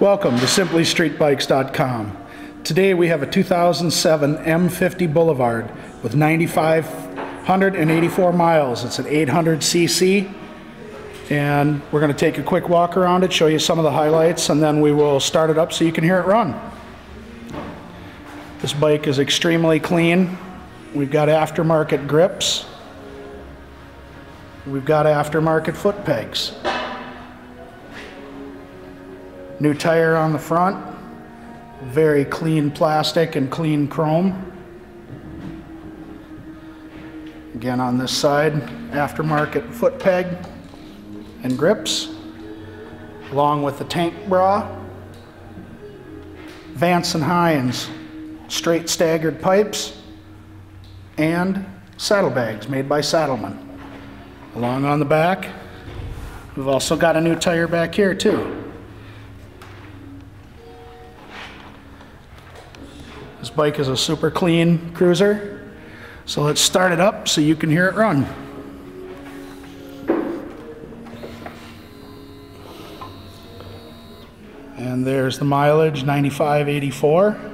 Welcome to simplystreetbikes.com. Today we have a 2007 M50 Boulevard with 9,584 miles. It's an 800cc and we're going to take a quick walk around it, show you some of the highlights, and then we will start it up so you can hear it run. This bike is extremely clean. We've got aftermarket grips. We've got aftermarket foot pegs. New tire on the front. Very clean plastic and clean chrome. Again on this side, aftermarket foot peg and grips, along with the tank bra. Vance and Hines straight staggered pipes and saddlebags made by Saddlemen. Along on the back, we've also got a new tire back here too. This bike is a super clean cruiser. So let's start it up so you can hear it run. And there's the mileage, 9584.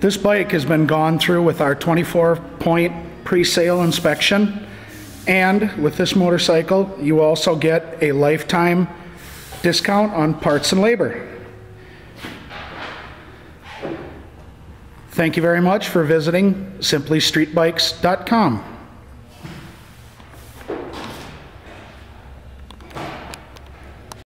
This bike has been gone through with our 24 point pre-sale inspection. And with this motorcycle, you also get a lifetime discount on parts and labor. Thank you very much for visiting simplystreetbikes.com.